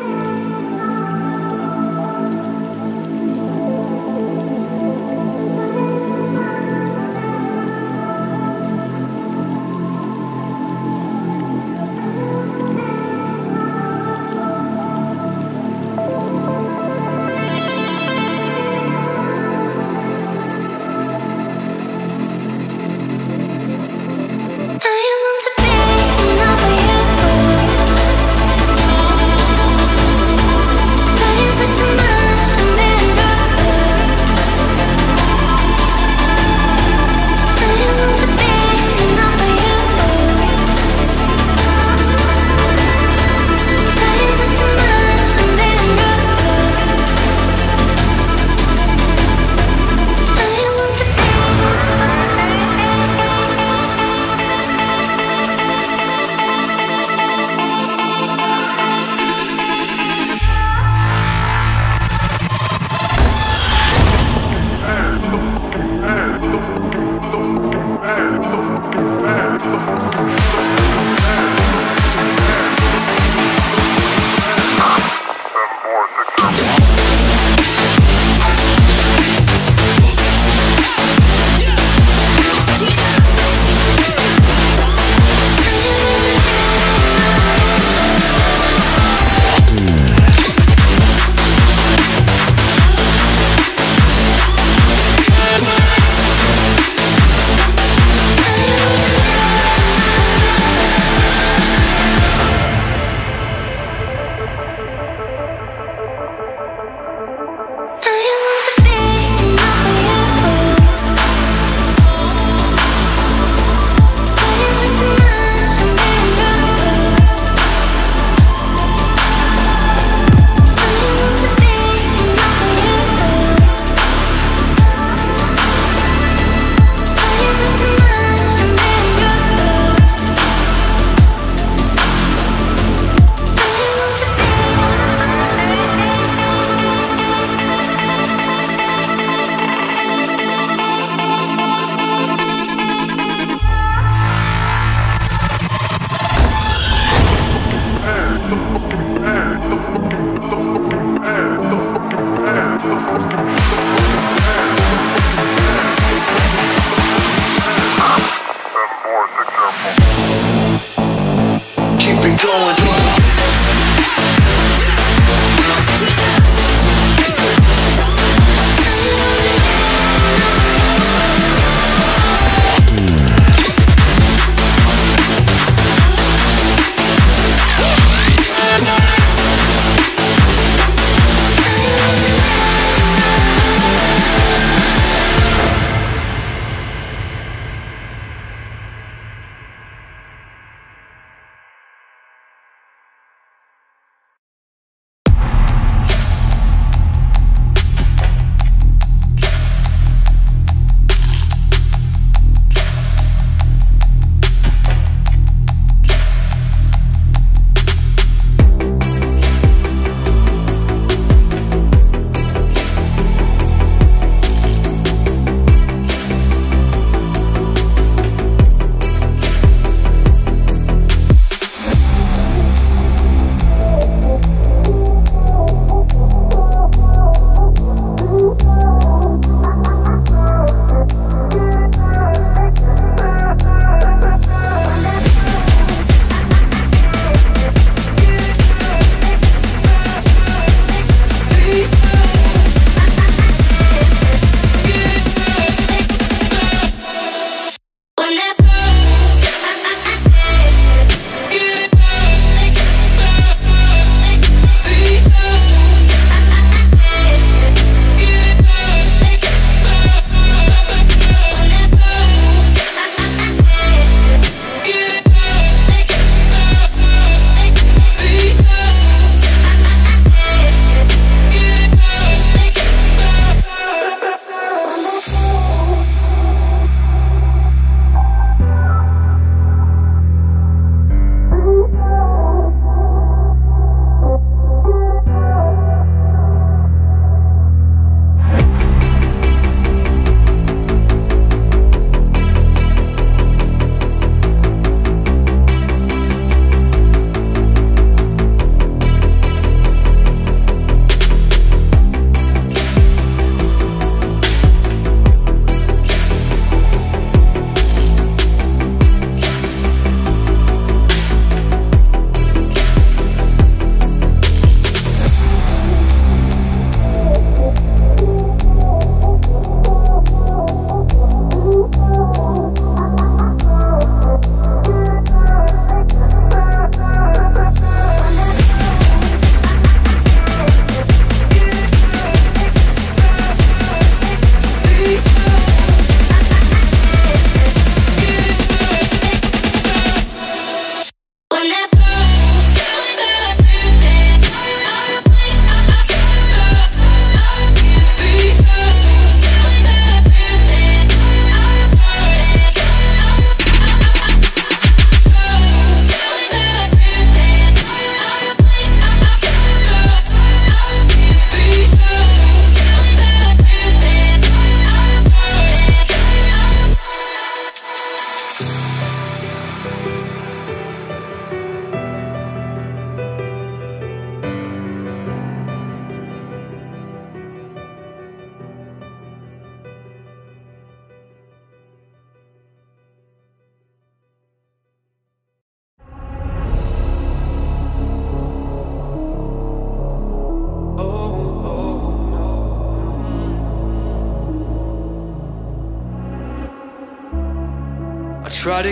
Another you.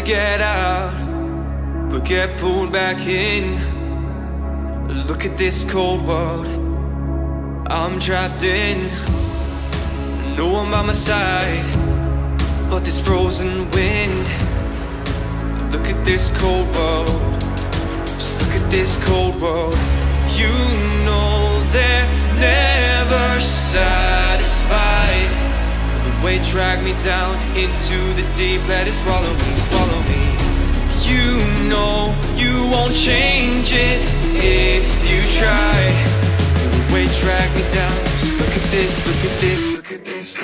Get out, but get pulled back in. Look at this cold world I'm trapped in. No one by my side, but this frozen wind. Look at this cold world. Just look at this cold world. You know they're never satisfied. Weight drag me down into the deep. Let it swallow me, swallow me. You know you won't change it if you try. The drag me down. Just look at this, look at this, look at this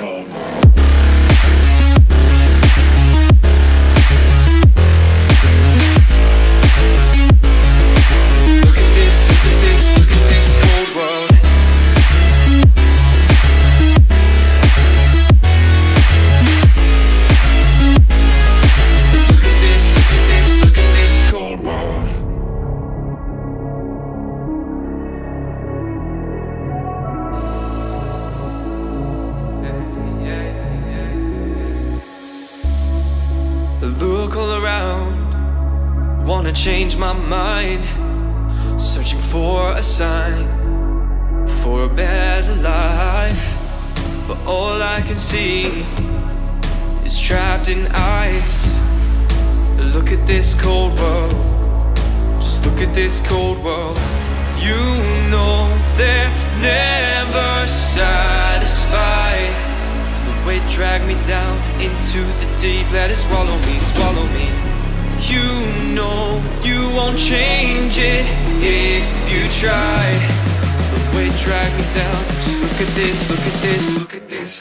can see is trapped in ice. Look at this cold world, just look at this cold world. You know they're never satisfied. The weight drag me down into the deep. Let it swallow me, swallow me. You know you won't change it if you try. The weight drag me down. Just look at this, look at this, look at this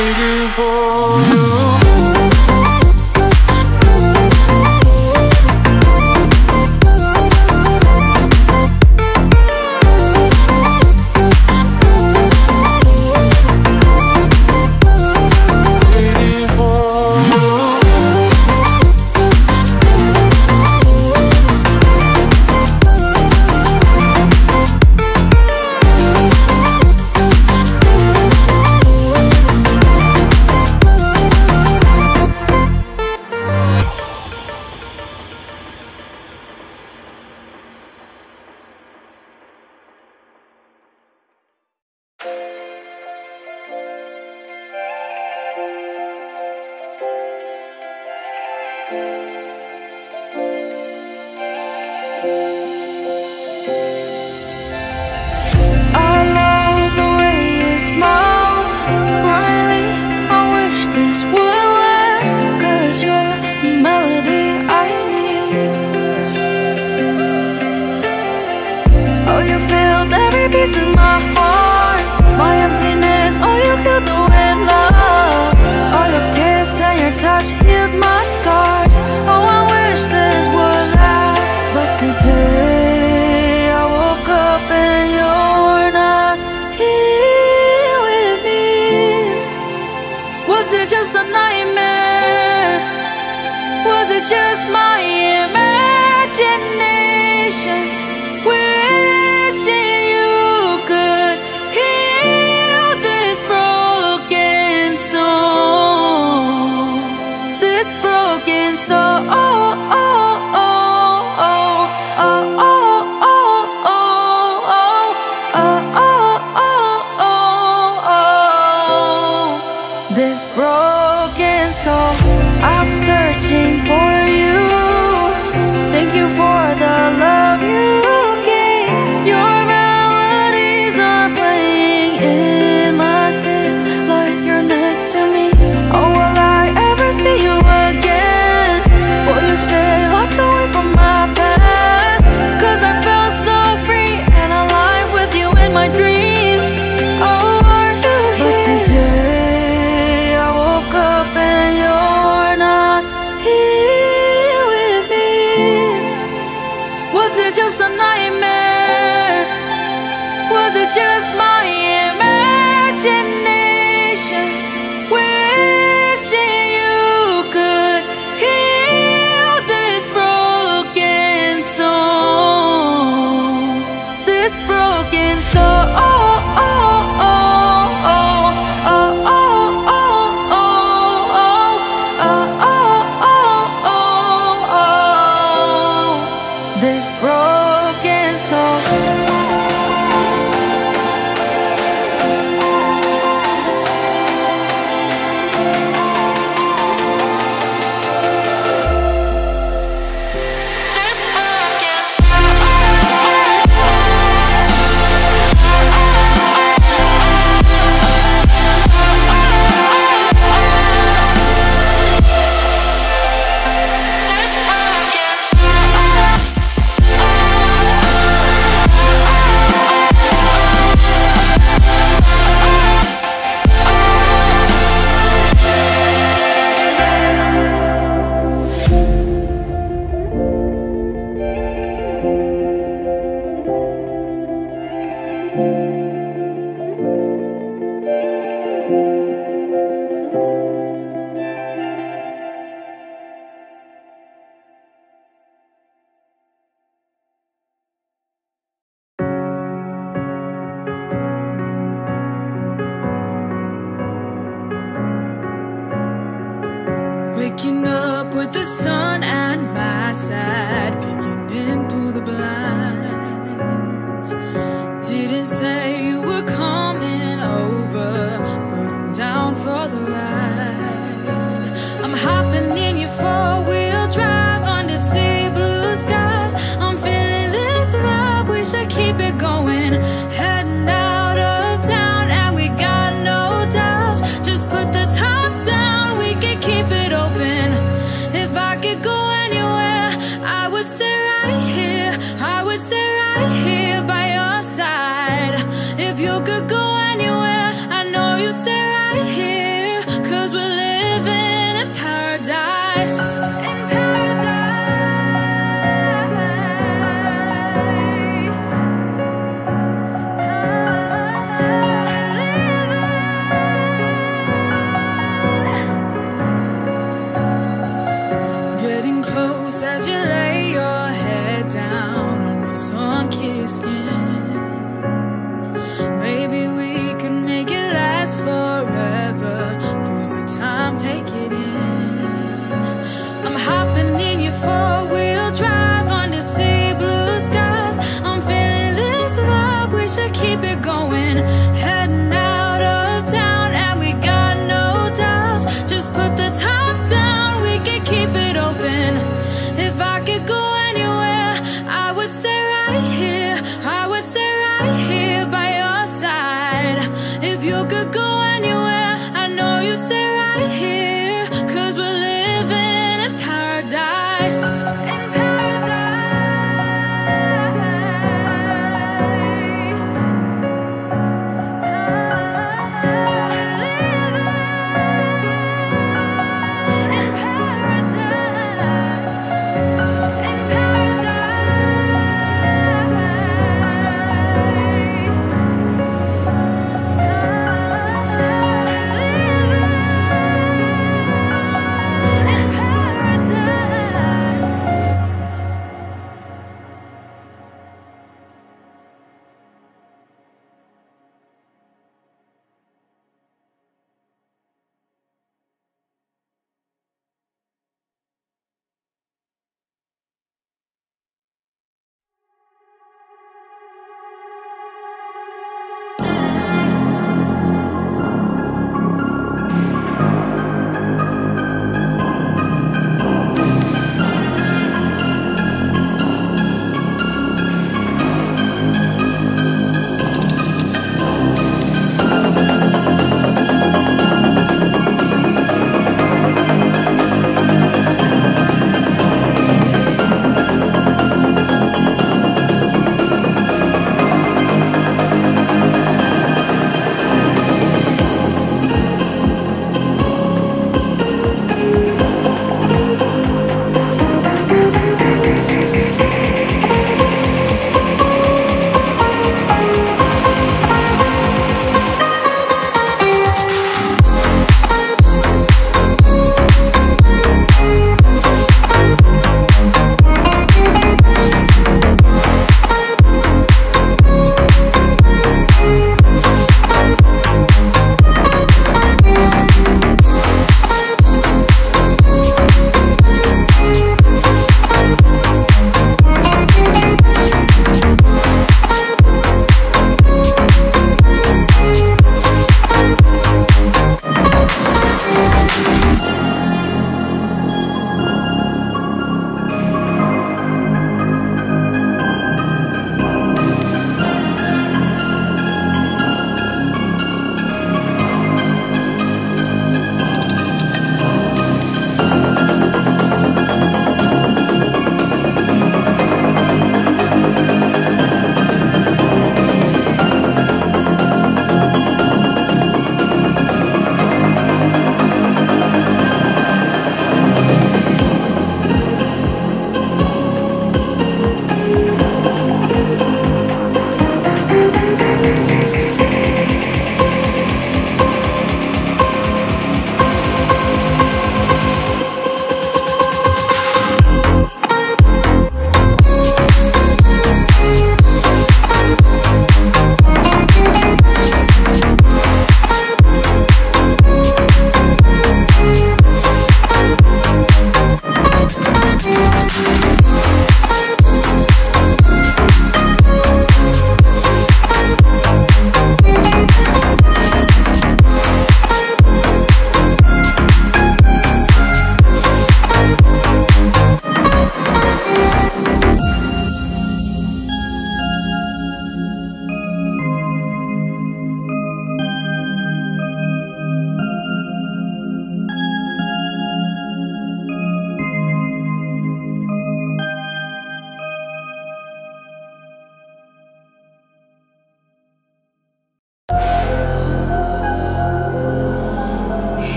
Waiting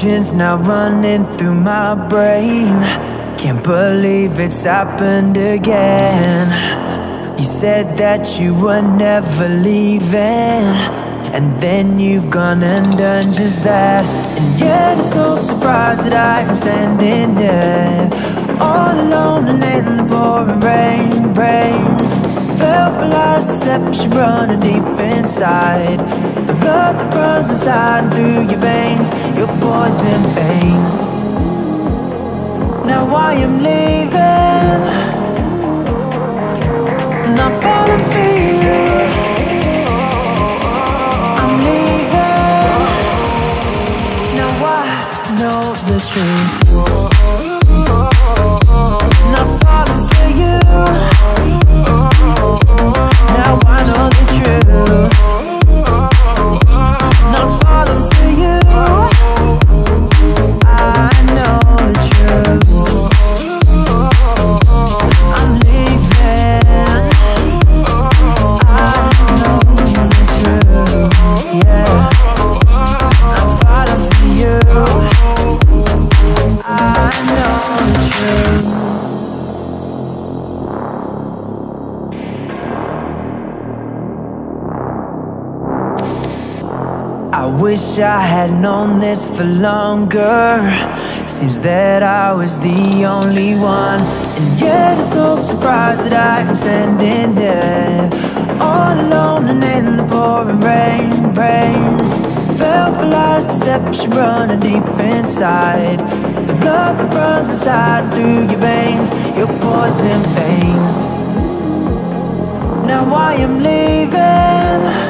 questions now running through my brain. Can't believe it's happened again. You said that you were never leaving. And then you've gone and done just that. And yet it's no surprise that I'm standing there. All alone and in the pouring rain, rain. Lies, deception running deep inside. Blood runs inside through your veins, your poison veins. Now I am leaving, wish I had known this for longer. Seems that I was the only one. And yet it's no surprise that I'm standing there. All alone and in the pouring rain, rain. Lies, deception running deep inside. The blood that runs inside through your veins, your poison veins. Now I am leaving.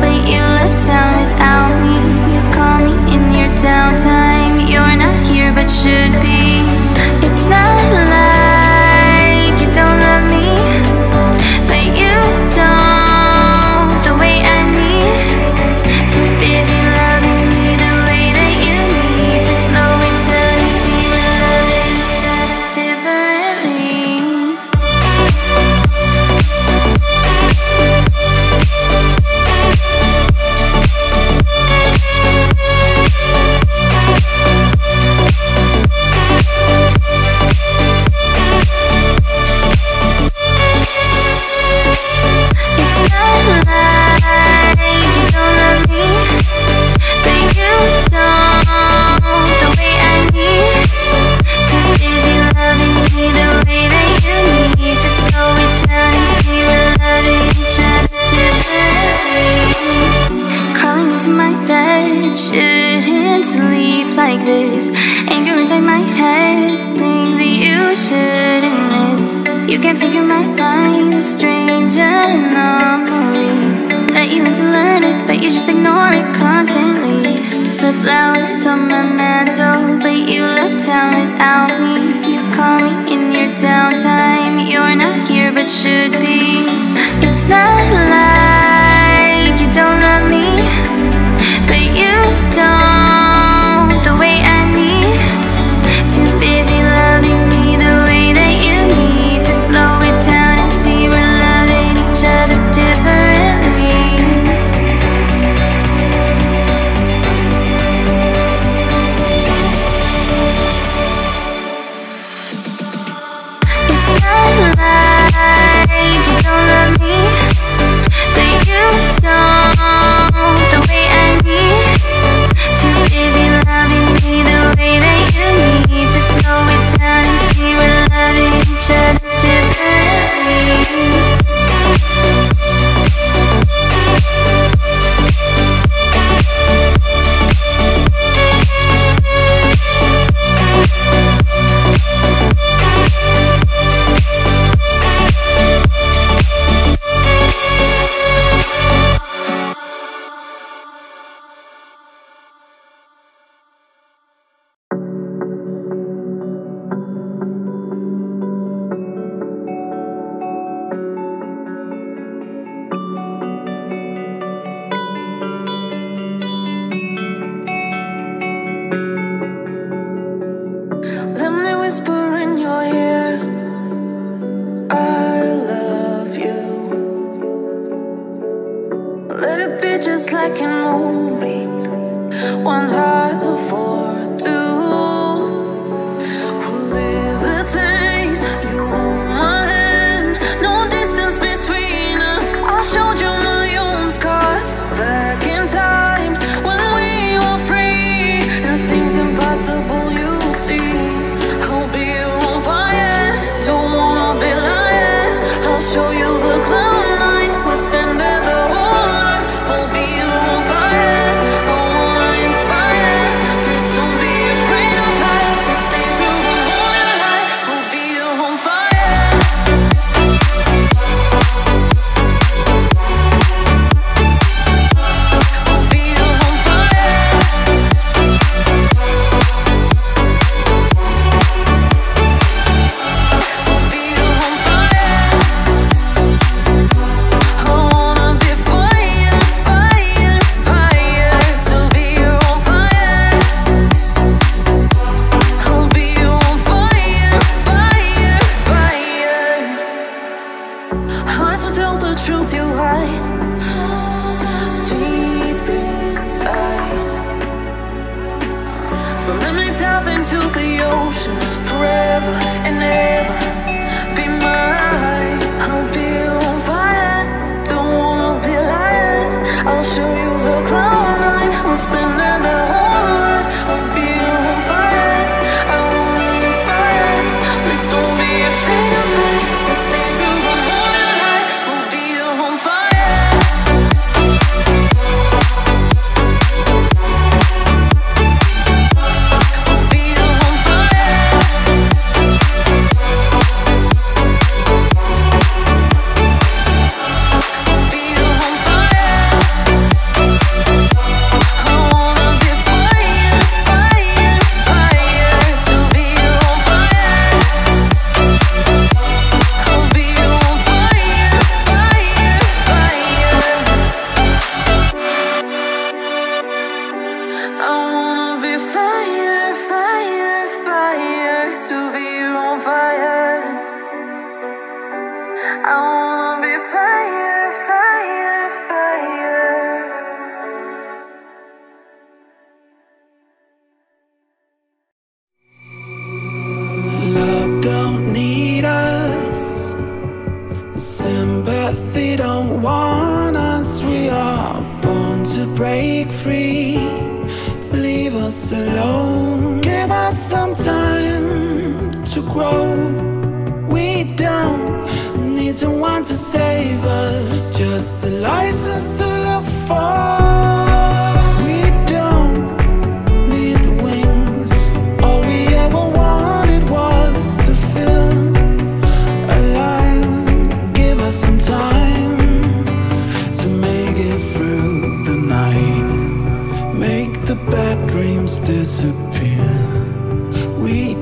but you left town without me. You call me in your downtime, you're not here but should be. You can't figure my mind, a strange anomaly Let you in to learn it, but you just ignore it constantly. The flowers on my mantle, but you left town without me. You call me in your downtime, you're not here but should be. It's not like you don't love me, but you don't. The way I don't love me you the way I need? Too busy loving me the way that you need Just slow it down and see we're loving each other It's like a movie. One heart.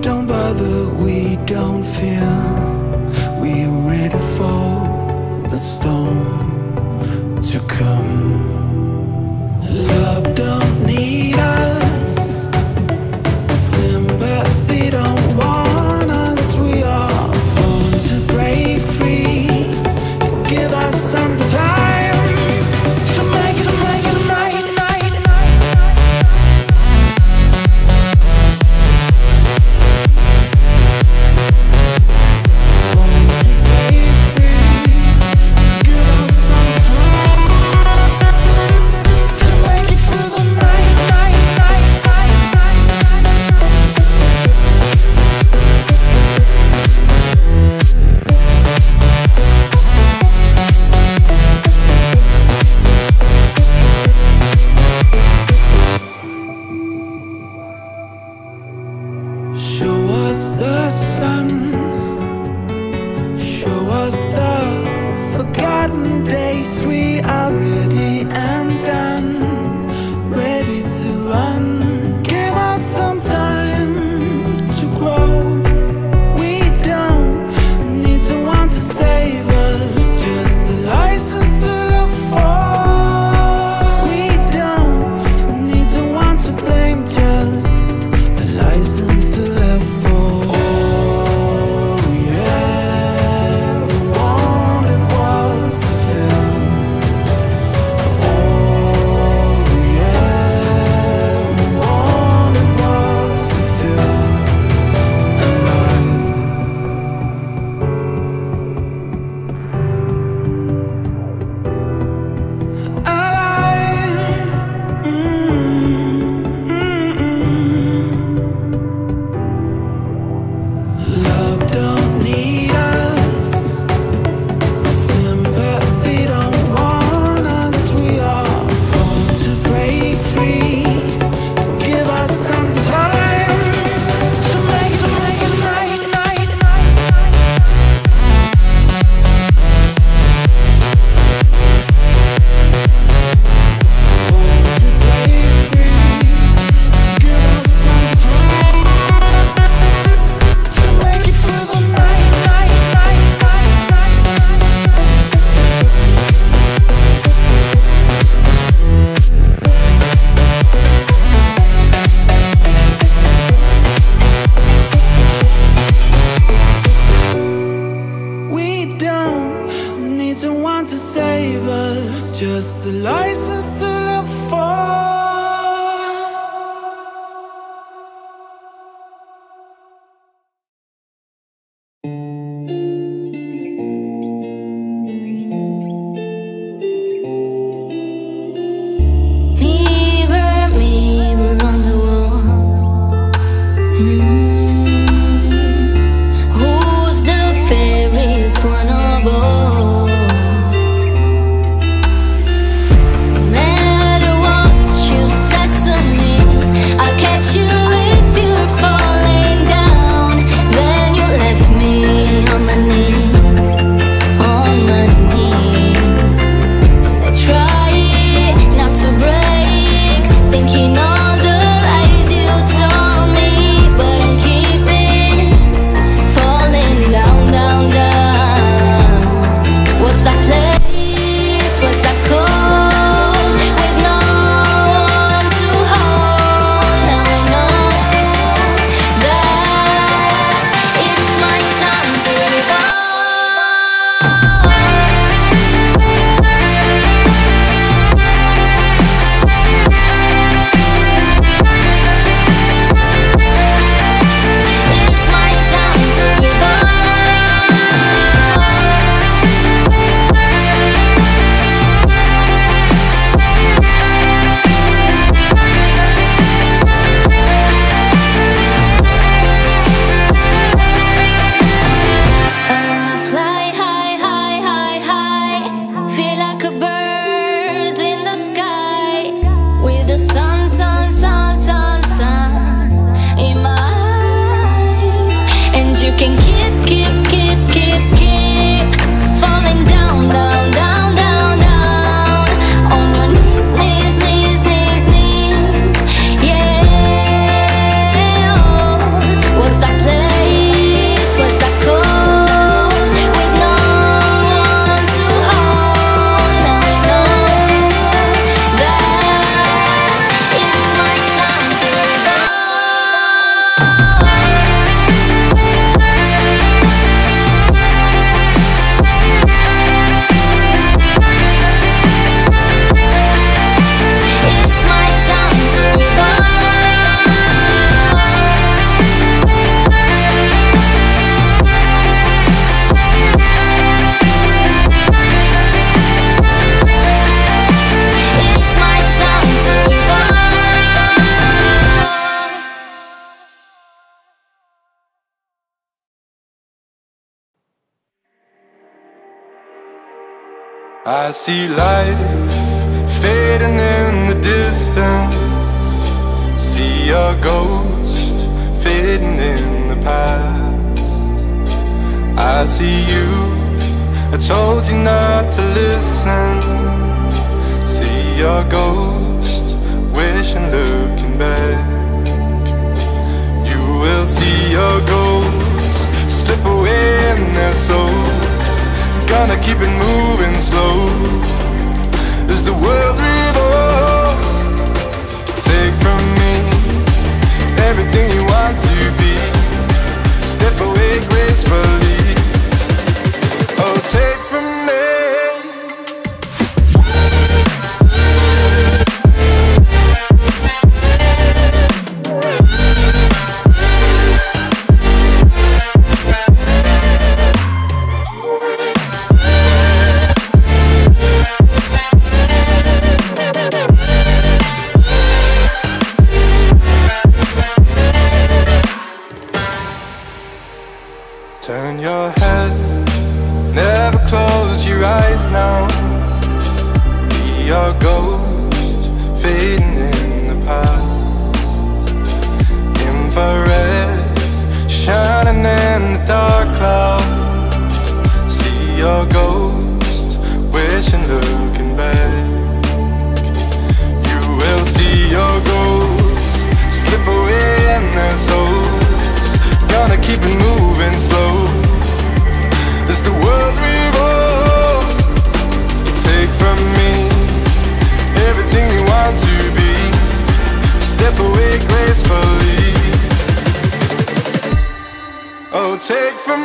Don't bother, we don't fear. We're ready for the storm to come. Love don't need us. I see life fading in the distance. See a ghost fading in the past. I see you, I told you not to listen. See a ghost wishing, looking back. You will see a ghost slip away in their soul. Gonna keep it moving slow as the world revolves. Take from me everything you want to be. Step away gracefully. Oh, take fading in the past. Infrared, shining in the dark clouds. See your ghost, Step away gracefully. Oh, take from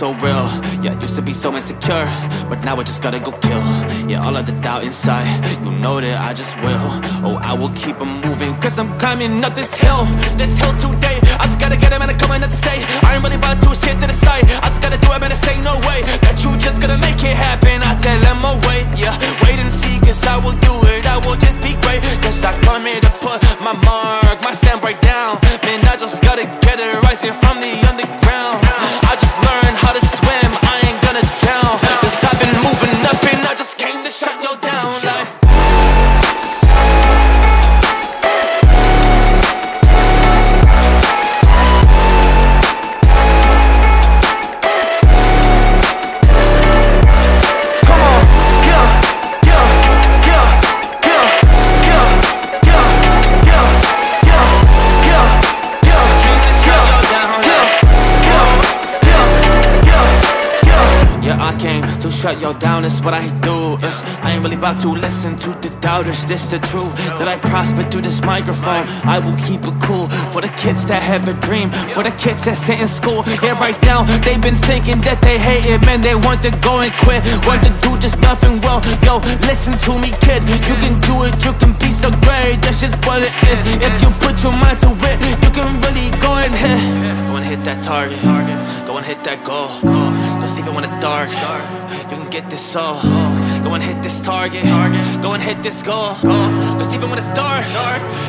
so real. Yeah, I used to be so insecure, but now I just gotta go kill. Yeah, all of the doubt inside, you know that I just will. Oh, I will keep on moving, cause I'm climbing up this hill. This hill today, I just gotta get it, man, I'm coming up to stay. I ain't really about to shit to the side. I just gotta do it, man, say no way. That you just gonna make it happen. I tell them away, oh, yeah. Wait and see, cause I will do it. I will just be great, cause I come here to put my mark, my stamp right down. Man, I just gotta get it rising from the underground. I just what I do. Is I ain't really about to listen to the doubters, this the truth. That I prosper through this microphone. I will keep it cool for the kids that have a dream, for the kids that sit in school. Yeah, right now, they've been thinking that they hate it, man. They want to go and quit, want to do just nothing well. Yo, listen to me, kid. You can do it, you can be so great. That's just what it is. If you put your mind to it, you can really go and hit. Go and hit that target. Go and hit that goal even when it's dark. You can get this all. Go and hit this target. Go and hit this goal. But even when it's dark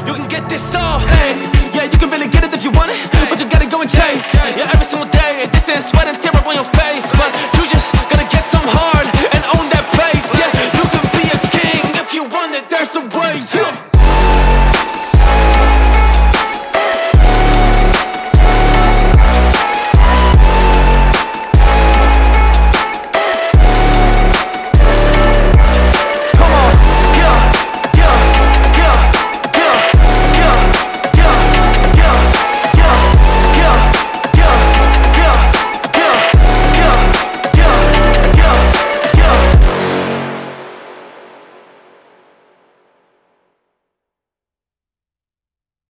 You can get this all. hey, Yeah, you can really get it if you want it But you gotta go and chase. Yeah, every single day This ain't sweat and tear up on your face. But you just gotta get some hard And own that place. Yeah, you can be a king If you want it, there's a way. Yeah.